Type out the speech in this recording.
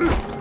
Ugh!